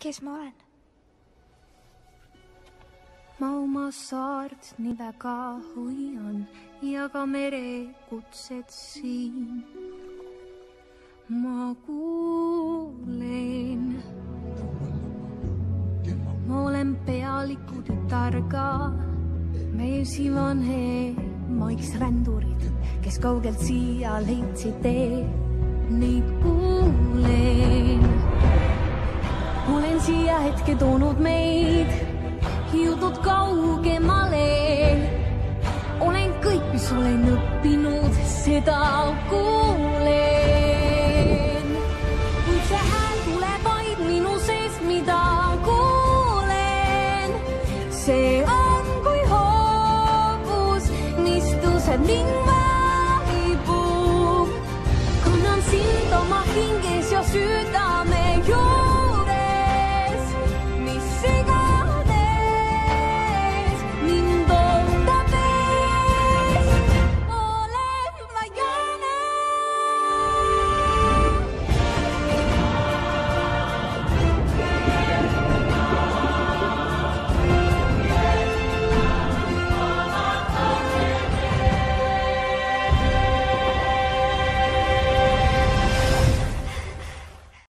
kes ma olen? ma oma saart nii väga hoian ja ka merekutset siin. ma kuulen. ma olen pealiku tütar ka, meie sivanemaiks rändurid, kes kaugelt siia leidsid tee. Neid kuulen. sijaiset tunut meid. Hiutut kaukemalle, olen kõik, mis olen õppinud, seda kuulen. kuid see hääl tuleb vaid minu sees, mida kuulen. see on kui hoopus, mis tõuseb mind vaibub. kannan sind oma hinges ja südames.